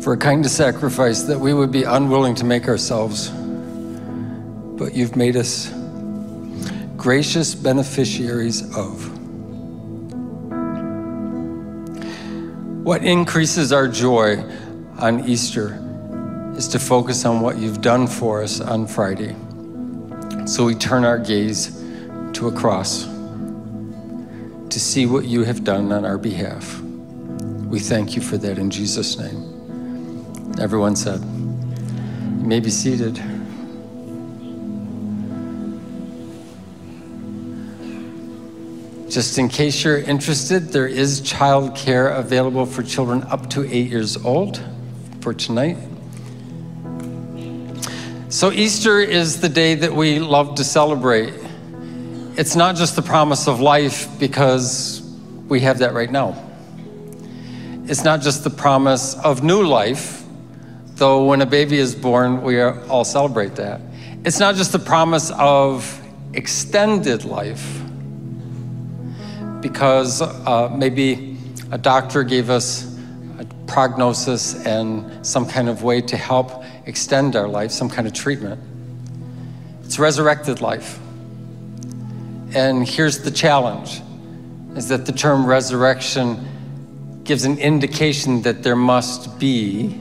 for a kind of sacrifice that we would be unwilling to make ourselves. But you've made us gracious beneficiaries of. What increases our joy on Easter is to focus on what you've done for us on Friday. So we turn our gaze to a cross to see what you have done on our behalf. We thank you for that in Jesus' name. Everyone said, You may be seated. Just in case you're interested, there is child care available for children up to eight years old for tonight. So, Easter is the day that we love to celebrate. It's not just the promise of life because we have that right now. It's not just the promise of new life, though when a baby is born, we all celebrate that. It's not just the promise of extended life because uh, maybe a doctor gave us a prognosis and some kind of way to help extend our life, some kind of treatment. It's resurrected life. And here's the challenge is that the term resurrection gives an indication that there must be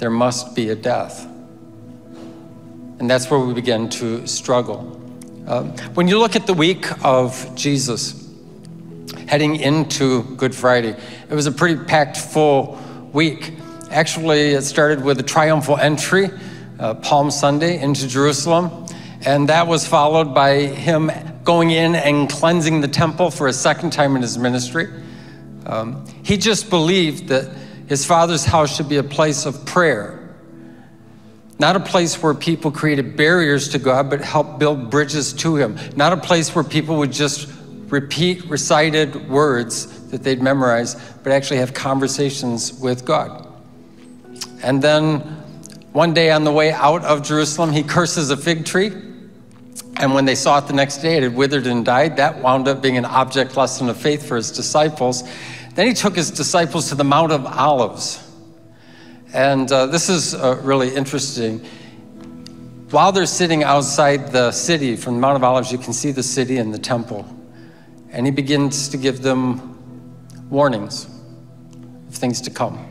there must be a death. And that's where we begin to struggle. Uh, when you look at the week of Jesus, heading into Good Friday. It was a pretty packed full week. Actually, it started with a triumphal entry, uh, Palm Sunday, into Jerusalem. And that was followed by him going in and cleansing the temple for a second time in his ministry. Um, he just believed that his father's house should be a place of prayer, not a place where people created barriers to God, but helped build bridges to him, not a place where people would just repeat recited words that they'd memorize, but actually have conversations with God. And then one day on the way out of Jerusalem, he curses a fig tree. And when they saw it the next day, it had withered and died. That wound up being an object lesson of faith for his disciples. Then he took his disciples to the Mount of Olives. And uh, this is uh, really interesting. While they're sitting outside the city from the Mount of Olives, you can see the city and the temple. And he begins to give them warnings of things to come,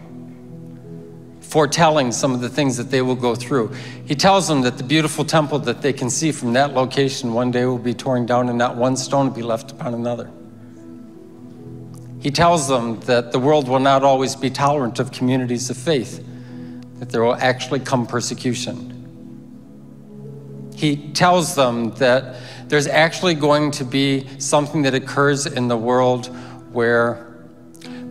foretelling some of the things that they will go through. He tells them that the beautiful temple that they can see from that location one day will be torn down and not one stone will be left upon another. He tells them that the world will not always be tolerant of communities of faith, that there will actually come persecution. He tells them that there's actually going to be something that occurs in the world where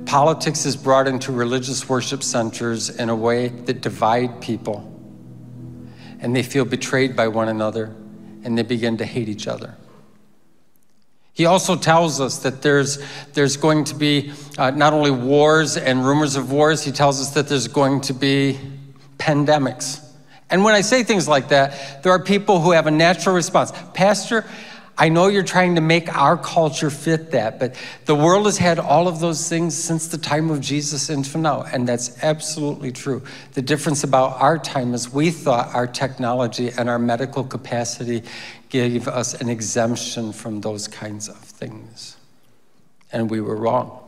politics is brought into religious worship centers in a way that divide people. And they feel betrayed by one another and they begin to hate each other. He also tells us that there's, there's going to be uh, not only wars and rumors of wars, he tells us that there's going to be pandemics and when I say things like that, there are people who have a natural response. Pastor, I know you're trying to make our culture fit that, but the world has had all of those things since the time of Jesus until now, and that's absolutely true. The difference about our time is we thought our technology and our medical capacity gave us an exemption from those kinds of things, and we were wrong.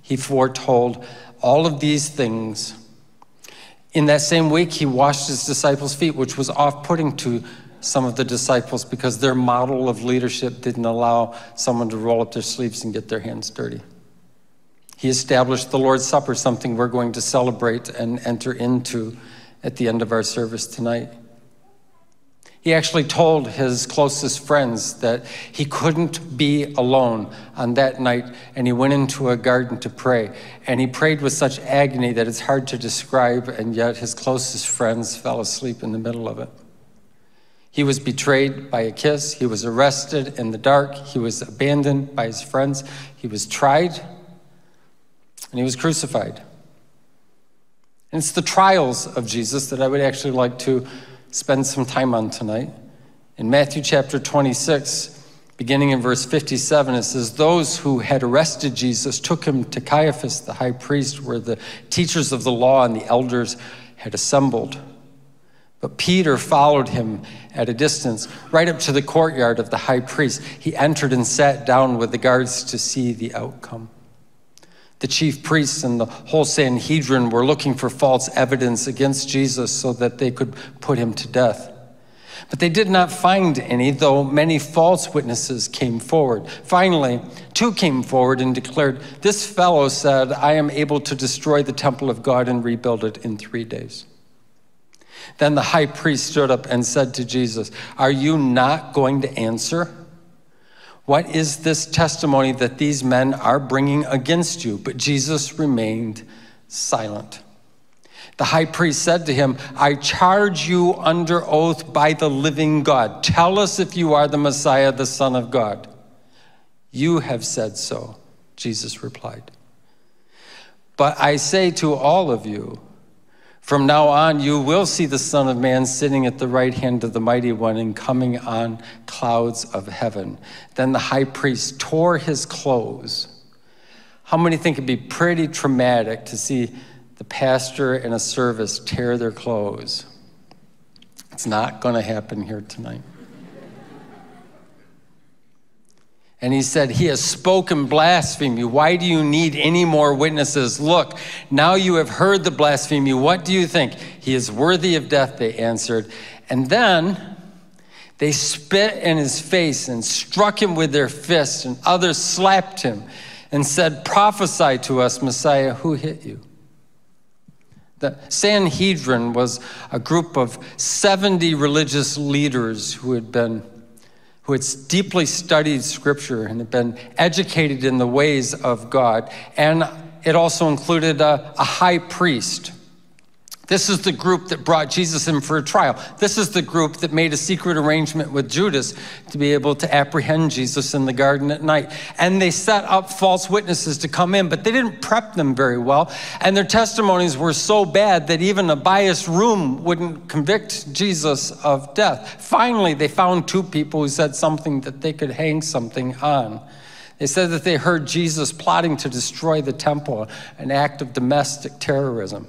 He foretold all of these things in that same week, he washed his disciples' feet, which was off putting to some of the disciples because their model of leadership didn't allow someone to roll up their sleeves and get their hands dirty. He established the Lord's Supper, something we're going to celebrate and enter into at the end of our service tonight. He actually told his closest friends that he couldn't be alone on that night, and he went into a garden to pray. And he prayed with such agony that it's hard to describe, and yet his closest friends fell asleep in the middle of it. He was betrayed by a kiss, he was arrested in the dark, he was abandoned by his friends, he was tried, and he was crucified. And it's the trials of Jesus that I would actually like to spend some time on tonight. In Matthew chapter 26, Beginning in verse 57, it says, Those who had arrested Jesus took him to Caiaphas, the high priest, where the teachers of the law and the elders had assembled. But Peter followed him at a distance, right up to the courtyard of the high priest. He entered and sat down with the guards to see the outcome. The chief priests and the whole Sanhedrin were looking for false evidence against Jesus so that they could put him to death. But they did not find any, though many false witnesses came forward. Finally, two came forward and declared, This fellow said, I am able to destroy the temple of God and rebuild it in three days. Then the high priest stood up and said to Jesus, Are you not going to answer? What is this testimony that these men are bringing against you? But Jesus remained silent. The high priest said to him, I charge you under oath by the living God. Tell us if you are the Messiah, the Son of God. You have said so, Jesus replied. But I say to all of you, from now on, you will see the Son of Man sitting at the right hand of the Mighty One and coming on clouds of heaven. Then the high priest tore his clothes. How many think it'd be pretty traumatic to see the pastor in a service tear their clothes. It's not going to happen here tonight. And he said, He has spoken blasphemy. Why do you need any more witnesses? Look, now you have heard the blasphemy. What do you think? He is worthy of death, they answered. And then they spit in his face and struck him with their fists, and others slapped him and said, Prophesy to us, Messiah, who hit you? The Sanhedrin was a group of 70 religious leaders who had been who had deeply studied scripture and had been educated in the ways of God. And it also included a, a high priest this is the group that brought Jesus in for a trial. This is the group that made a secret arrangement with Judas to be able to apprehend Jesus in the garden at night. And they set up false witnesses to come in, but they didn't prep them very well. And their testimonies were so bad that even a biased room wouldn't convict Jesus of death. Finally, they found two people who said something that they could hang something on. They said that they heard Jesus plotting to destroy the temple, an act of domestic terrorism.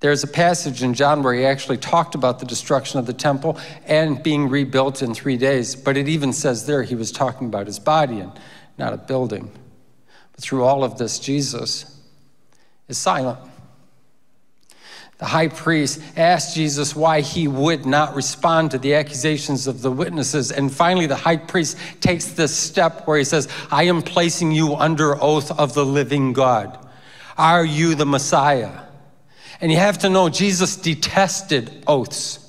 There's a passage in John where he actually talked about the destruction of the temple and being rebuilt in three days, but it even says there he was talking about his body and not a building. But through all of this, Jesus is silent. The high priest asked Jesus why he would not respond to the accusations of the witnesses. And finally, the high priest takes this step where he says, I am placing you under oath of the living God. Are you the Messiah? And you have to know Jesus detested oaths.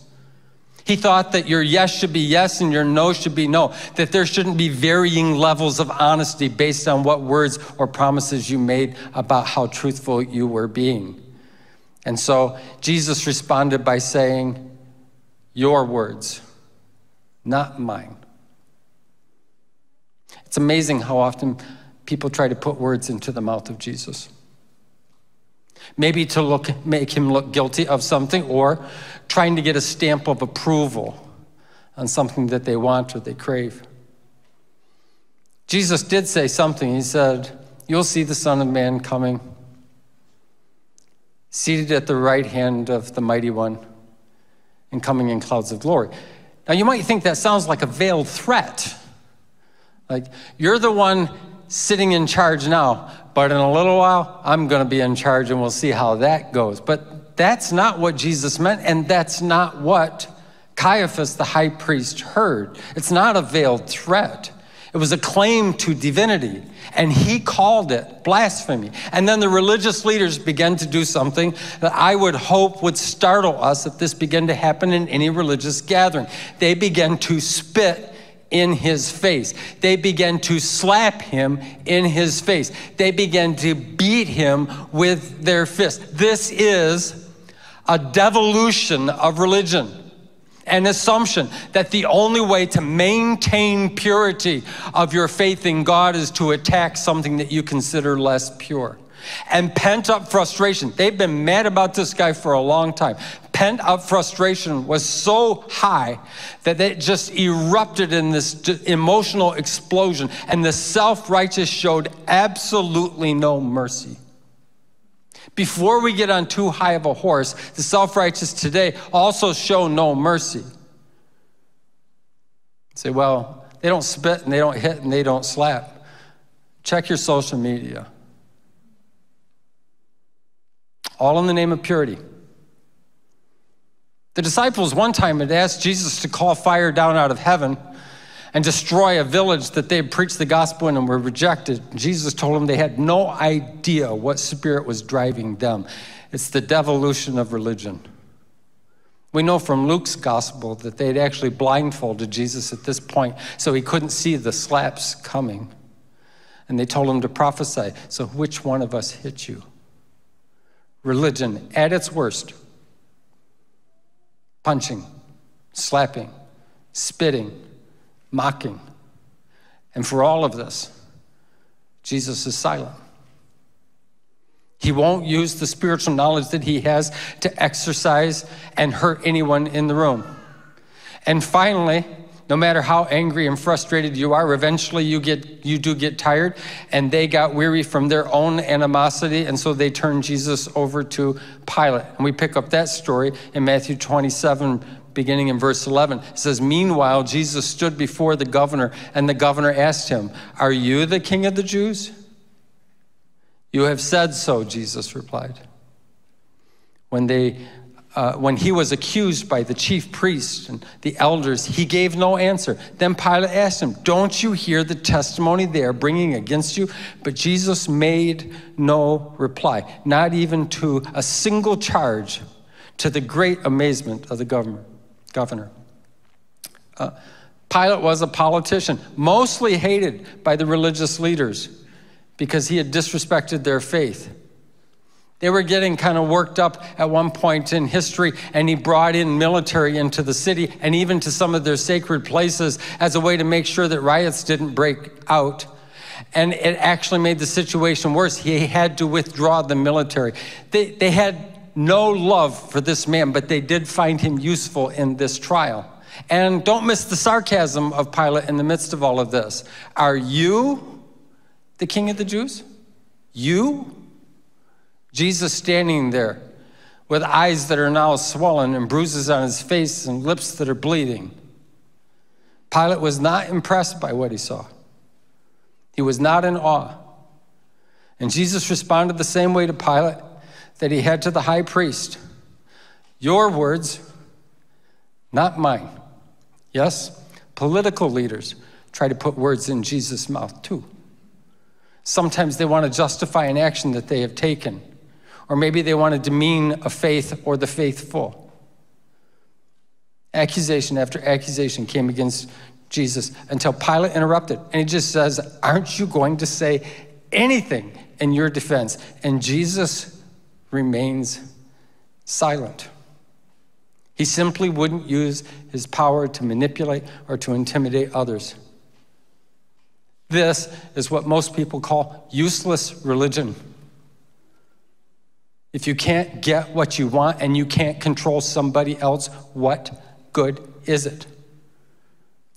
He thought that your yes should be yes and your no should be no, that there shouldn't be varying levels of honesty based on what words or promises you made about how truthful you were being. And so Jesus responded by saying, Your words, not mine. It's amazing how often people try to put words into the mouth of Jesus maybe to look, make him look guilty of something, or trying to get a stamp of approval on something that they want or they crave. Jesus did say something. He said, You'll see the Son of Man coming, seated at the right hand of the Mighty One, and coming in clouds of glory. Now, you might think that sounds like a veiled threat. Like, you're the one sitting in charge now, but in a little while, I'm going to be in charge and we'll see how that goes. But that's not what Jesus meant, and that's not what Caiaphas, the high priest, heard. It's not a veiled threat. It was a claim to divinity, and he called it blasphemy. And then the religious leaders began to do something that I would hope would startle us if this began to happen in any religious gathering. They began to spit in his face. They began to slap him in his face. They began to beat him with their fists. This is a devolution of religion. An assumption that the only way to maintain purity of your faith in God is to attack something that you consider less pure. And pent up frustration. They've been mad about this guy for a long time pent up frustration was so high that it just erupted in this emotional explosion, and the self righteous showed absolutely no mercy. Before we get on too high of a horse, the self righteous today also show no mercy. Say, well, they don't spit and they don't hit and they don't slap. Check your social media. All in the name of purity. The disciples one time had asked Jesus to call fire down out of heaven and destroy a village that they had preached the gospel in and were rejected. Jesus told them they had no idea what spirit was driving them. It's the devolution of religion. We know from Luke's gospel that they had actually blindfolded Jesus at this point so he couldn't see the slaps coming. And they told him to prophesy. So, which one of us hit you? Religion at its worst punching, slapping, spitting, mocking. And for all of this, Jesus is silent. He won't use the spiritual knowledge that he has to exercise and hurt anyone in the room. And finally, no matter how angry and frustrated you are, eventually you get you do get tired, and they got weary from their own animosity, and so they turned Jesus over to Pilate. And we pick up that story in Matthew 27, beginning in verse 11. It says, Meanwhile, Jesus stood before the governor, and the governor asked him, Are you the king of the Jews? You have said so, Jesus replied. When, they, uh, when he was accused by the chief priests and the elders, he gave no answer. Then Pilate asked him, Don't you hear the testimony they are bringing against you? But Jesus made no reply, not even to a single charge, to the great amazement of the governor. governor. Uh, Pilate was a politician, mostly hated by the religious leaders because he had disrespected their faith. They were getting kind of worked up at one point in history, and he brought in military into the city and even to some of their sacred places as a way to make sure that riots didn't break out. And it actually made the situation worse. He had to withdraw the military. They, they had no love for this man, but they did find him useful in this trial. And don't miss the sarcasm of Pilate in the midst of all of this. Are you the king of the Jews? You? Jesus standing there with eyes that are now swollen and bruises on his face and lips that are bleeding. Pilate was not impressed by what he saw. He was not in awe. And Jesus responded the same way to Pilate that he had to the high priest Your words, not mine. Yes, political leaders try to put words in Jesus' mouth too. Sometimes they want to justify an action that they have taken, or maybe they want to demean a faith or the faithful. Accusation after accusation came against Jesus until Pilate interrupted. And he just says, Aren't you going to say anything in your defense? And Jesus remains silent. He simply wouldn't use his power to manipulate or to intimidate others. This is what most people call useless religion. If you can't get what you want and you can't control somebody else, what good is it?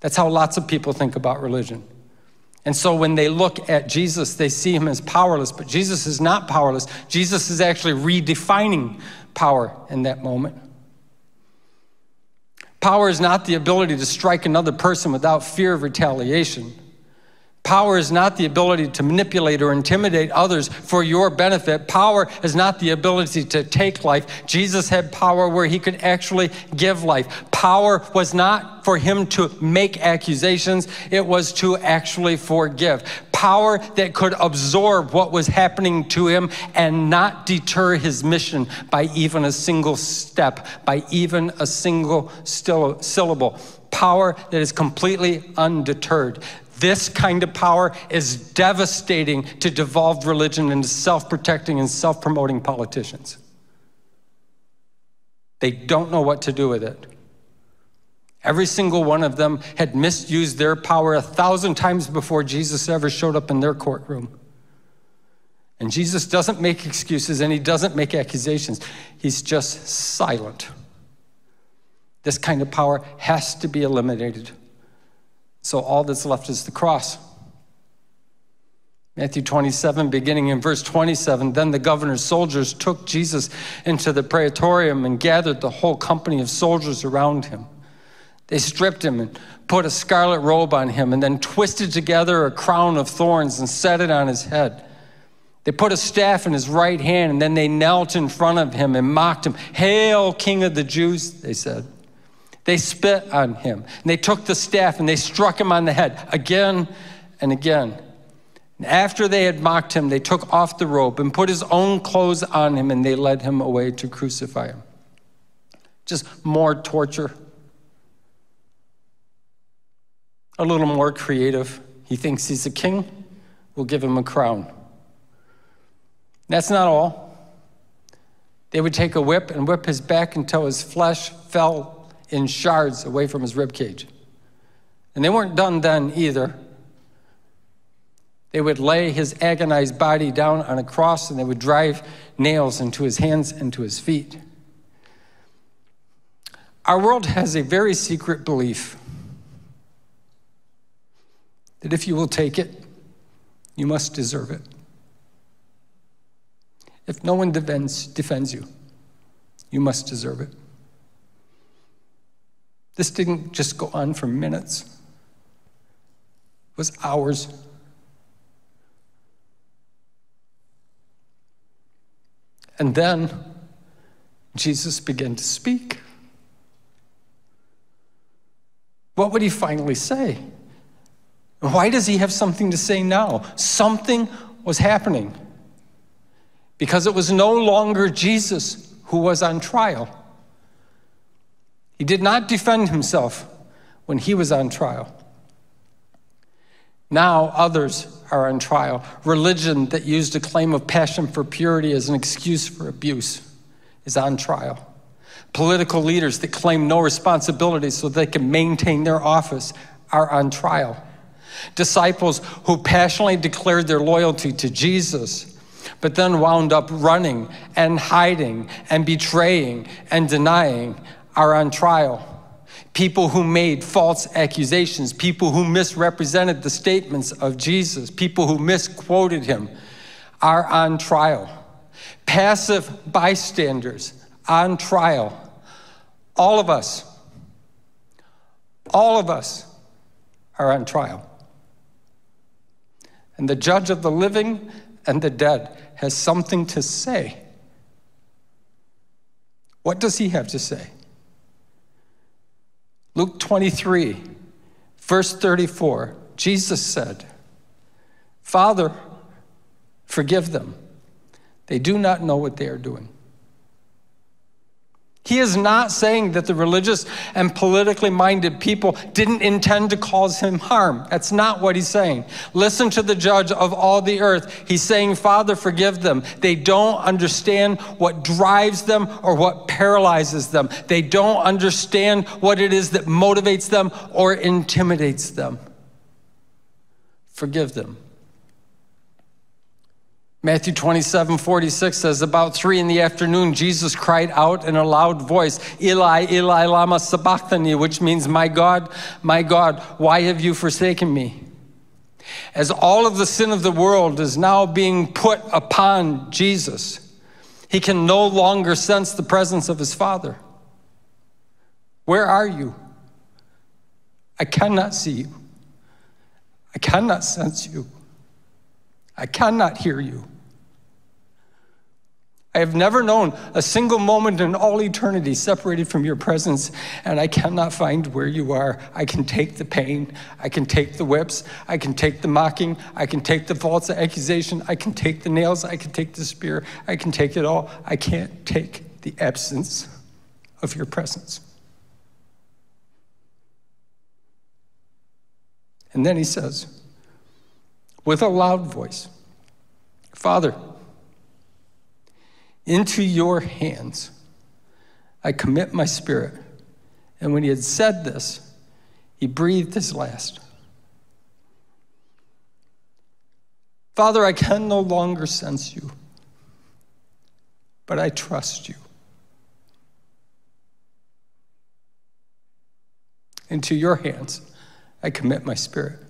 That's how lots of people think about religion. And so when they look at Jesus, they see him as powerless, but Jesus is not powerless. Jesus is actually redefining power in that moment. Power is not the ability to strike another person without fear of retaliation. Power is not the ability to manipulate or intimidate others for your benefit. Power is not the ability to take life. Jesus had power where he could actually give life. Power was not for him to make accusations, it was to actually forgive. Power that could absorb what was happening to him and not deter his mission by even a single step, by even a single syllable power that is completely undeterred. This kind of power is devastating to devolved religion into self protecting and self promoting politicians. They don't know what to do with it. Every single one of them had misused their power a thousand times before Jesus ever showed up in their courtroom. And Jesus doesn't make excuses and he doesn't make accusations, he's just silent. This kind of power has to be eliminated. So all that's left is the cross. Matthew 27, beginning in verse 27, then the governor's soldiers took Jesus into the praetorium and gathered the whole company of soldiers around him. They stripped him and put a scarlet robe on him and then twisted together a crown of thorns and set it on his head. They put a staff in his right hand and then they knelt in front of him and mocked him. Hail, King of the Jews, they said. They spit on him and they took the staff and they struck him on the head again and again. And after they had mocked him, they took off the robe and put his own clothes on him and they led him away to crucify him. Just more torture. A little more creative. He thinks he's a king, we'll give him a crown. That's not all. They would take a whip and whip his back until his flesh fell in shards away from his rib cage. And they weren't done then either. They would lay his agonized body down on a cross and they would drive nails into his hands and to his feet. Our world has a very secret belief that if you will take it, you must deserve it. If no one defends, defends you, you must deserve it. This didn't just go on for minutes, it was hours. And then Jesus began to speak. What would he finally say? Why does he have something to say now? Something was happening because it was no longer Jesus who was on trial. He did not defend himself when he was on trial. Now others are on trial. Religion that used a claim of passion for purity as an excuse for abuse is on trial. Political leaders that claim no responsibility so they can maintain their office are on trial. Disciples who passionately declared their loyalty to Jesus, but then wound up running and hiding and betraying and denying are on trial people who made false accusations, people who misrepresented the statements of Jesus, people who misquoted him are on trial. Passive bystanders on trial. All of us, all of us are on trial. And the judge of the living and the dead has something to say. What does he have to say? Luke 23, verse 34, Jesus said, Father, forgive them. They do not know what they are doing. He is not saying that the religious and politically minded people didn't intend to cause him harm. That's not what he's saying. Listen to the judge of all the earth. He's saying, Father, forgive them. They don't understand what drives them or what paralyzes them. They don't understand what it is that motivates them or intimidates them. Forgive them. Matthew 27, 46 says, About three in the afternoon, Jesus cried out in a loud voice, Eli, Eli, lama sabachthani, which means, My God, my God, why have you forsaken me? As all of the sin of the world is now being put upon Jesus, he can no longer sense the presence of his Father. Where are you? I cannot see you. I cannot sense you. I cannot hear you. I have never known a single moment in all eternity separated from your presence, and I cannot find where you are. I can take the pain, I can take the whips, I can take the mocking, I can take the false accusation, I can take the nails, I can take the spear, I can take it all. I can't take the absence of your presence. And then he says, with a loud voice, Father, into your hands I commit my spirit. And when he had said this, he breathed his last. Father, I can no longer sense you, but I trust you. Into your hands I commit my spirit.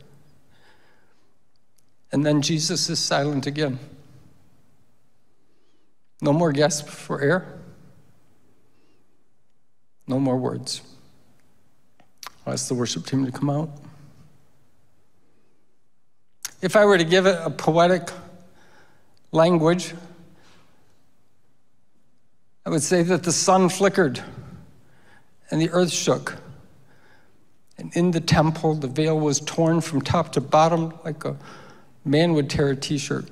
And then Jesus is silent again. No more gasp for air. No more words. I'll ask the worship team to come out. If I were to give it a poetic language, I would say that the sun flickered and the earth shook. And in the temple, the veil was torn from top to bottom like a man would tear a t shirt.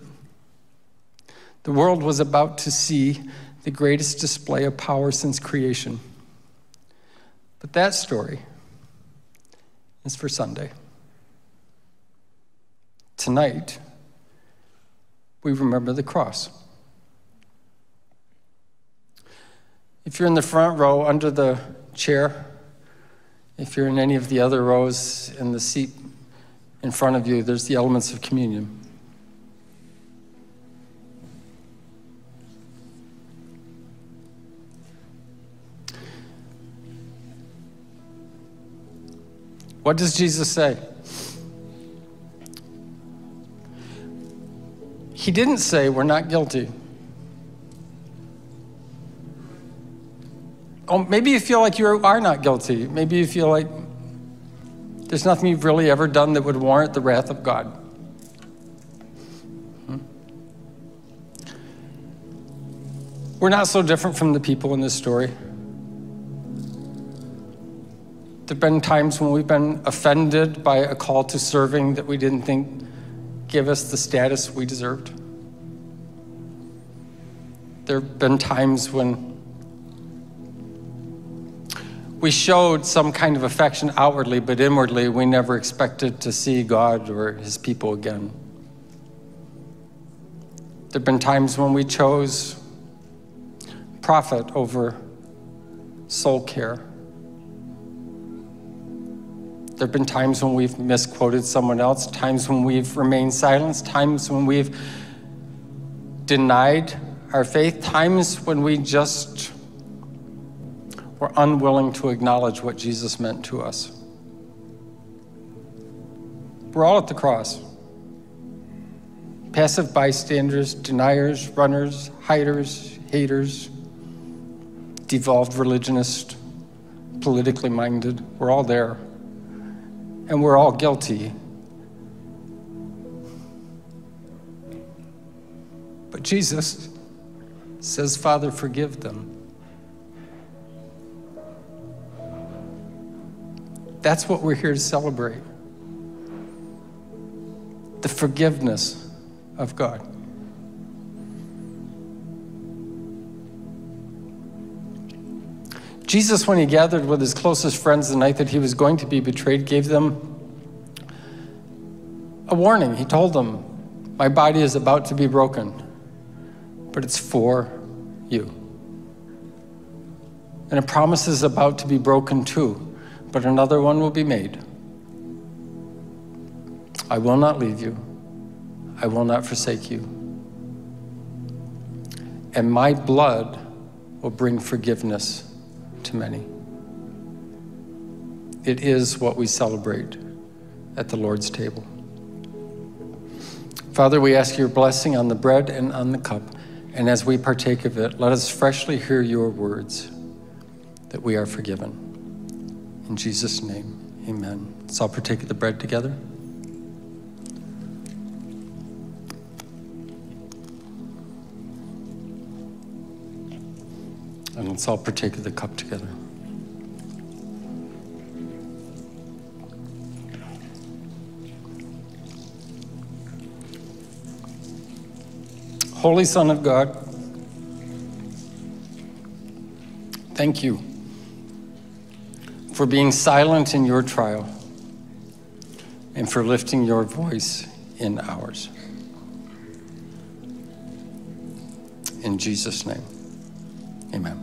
The world was about to see the greatest display of power since creation. But that story is for Sunday. Tonight, we remember the cross. If you're in the front row under the chair, if you're in any of the other rows in the seat in front of you, there's the elements of communion. What does Jesus say? He didn't say we're not guilty. Oh, maybe you feel like you are not guilty. Maybe you feel like there's nothing you've really ever done that would warrant the wrath of God. Hmm? We're not so different from the people in this story. There have been times when we've been offended by a call to serving that we didn't think gave us the status we deserved. There have been times when we showed some kind of affection outwardly, but inwardly we never expected to see God or his people again. There have been times when we chose profit over soul care. There have been times when we've misquoted someone else, times when we've remained silent, times when we've denied our faith, times when we just were unwilling to acknowledge what Jesus meant to us. We're all at the cross. Passive bystanders, deniers, runners, hiders, haters, devolved religionists, politically minded. We're all there and we're all guilty. But Jesus says, Father, forgive them. That's what we're here to celebrate the forgiveness of God. Jesus, when he gathered with his closest friends the night that he was going to be betrayed, gave them a warning. He told them, My body is about to be broken, but it's for you. And a promise is about to be broken too, but another one will be made. I will not leave you, I will not forsake you. And my blood will bring forgiveness to many. It is what we celebrate at the Lord's table. Father, we ask your blessing on the bread and on the cup, and as we partake of it, let us freshly hear your words that we are forgiven. In Jesus' name, amen. Let's all partake of the bread together. And let's all partake of the cup together. Holy Son of God, thank you for being silent in your trial and for lifting your voice in ours. In Jesus' name, amen.